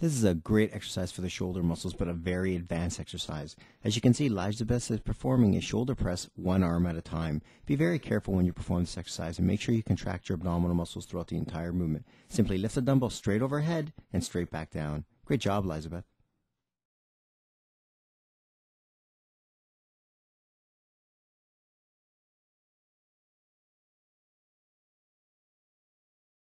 This is a great exercise for the shoulder muscles, but a very advanced exercise. As you can see, Elizabeth is performing a shoulder press one arm at a time. Be very careful when you perform this exercise and make sure you contract your abdominal muscles throughout the entire movement. Simply lift the dumbbell straight overhead and straight back down. Great job, Elizabeth.